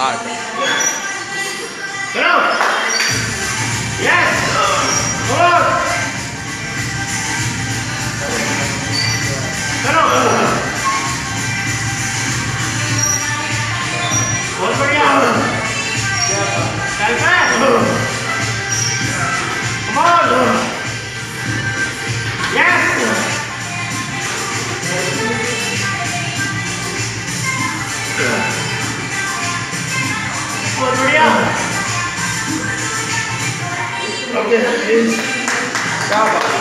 God. Okay, please. Ciao.